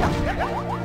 やった!